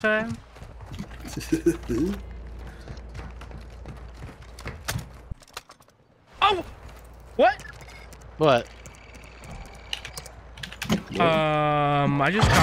time? oh! What? What? Um, I just got